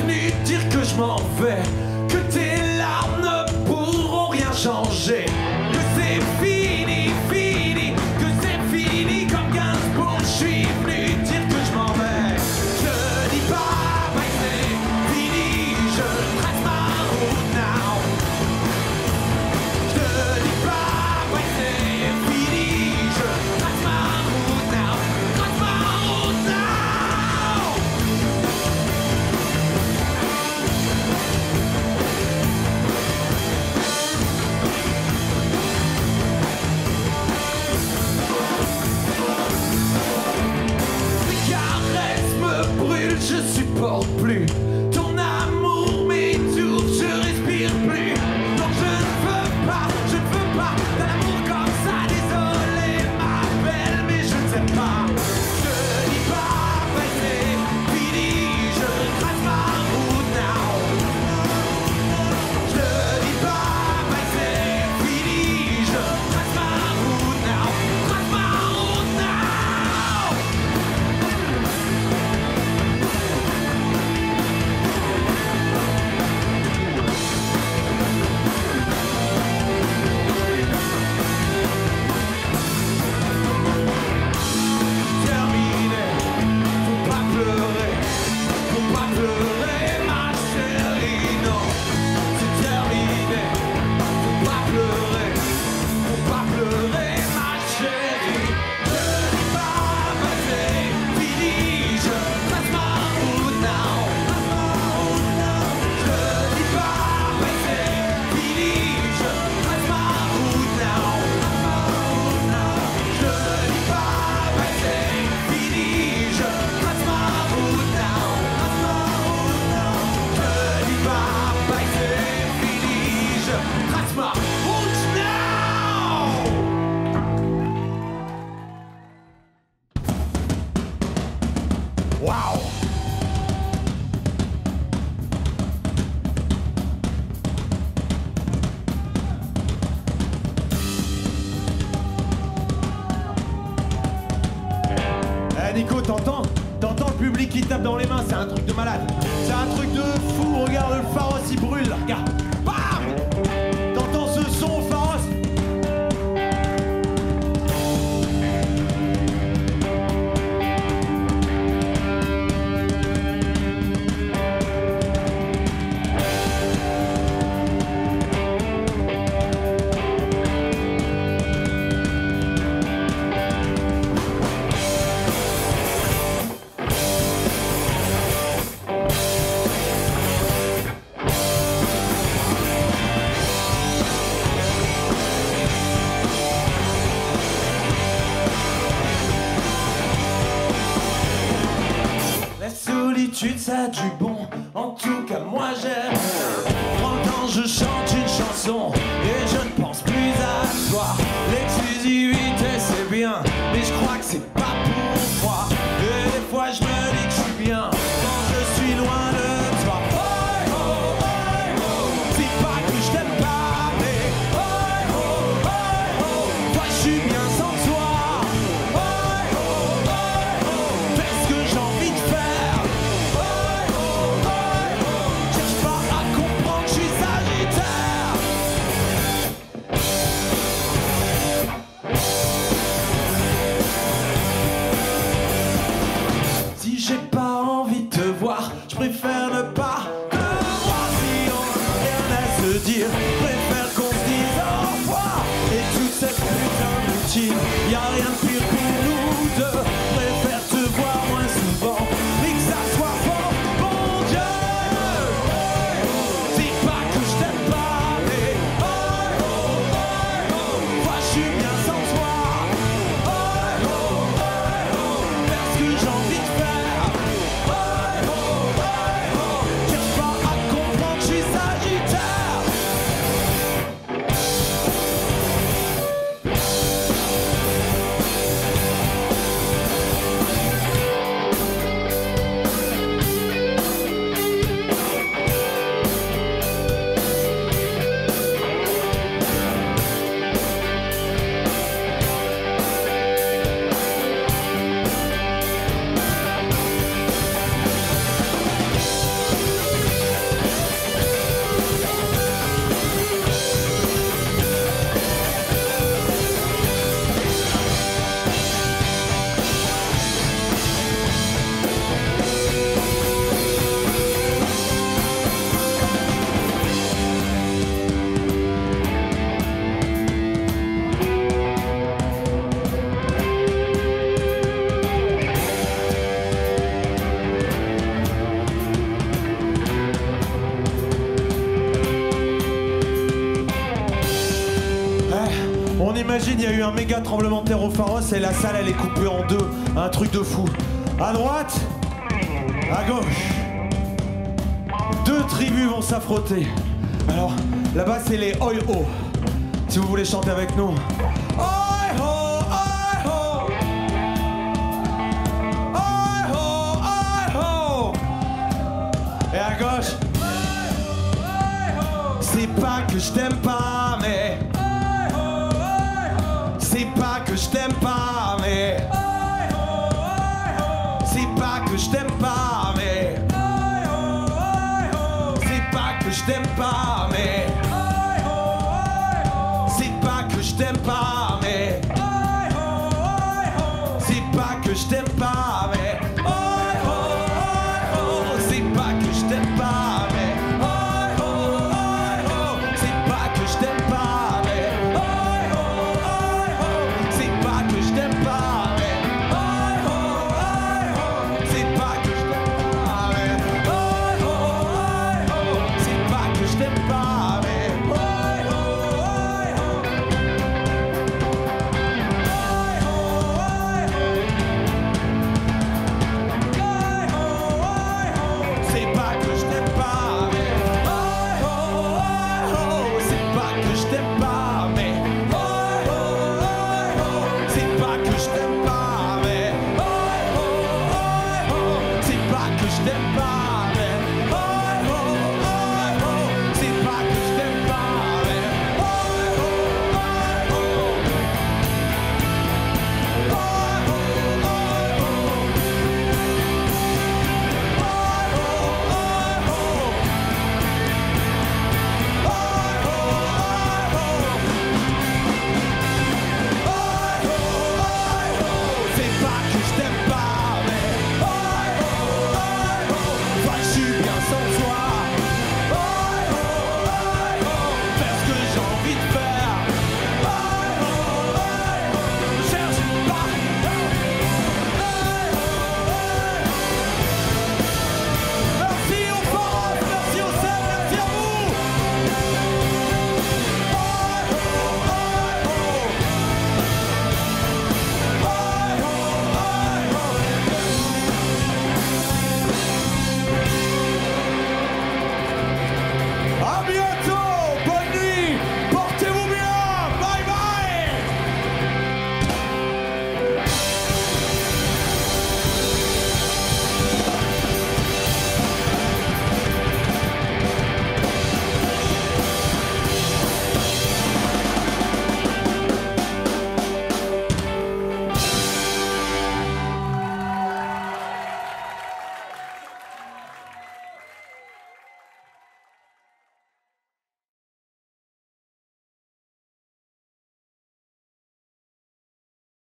venu dire que je m'en vais, que tes larmes ne pourront rien changer. Wow! Eh Nico, t'entends? T'entends le public qui tape dans les mains, c'est un truc de malade. C'est un truc de fou, regarde le phare aussi brûle. d'habitude ça a du bon. En tout cas, moi j'aime. Quand je chante une chanson et je ne pense plus à toi. L'exclusivité c'est bien, mais je crois que c'est finally found a Imagine, il y a eu un méga tremblement de terre au Pharos et la salle, elle est coupée en deux. Un truc de fou. À droite, à gauche, deux tribus vont s'affronter. Alors, là-bas, c'est les Oi Ho. Si vous voulez chanter avec nous. Oi Ho. Et à gauche. C'est pas que je t'aime pas, step t'aime.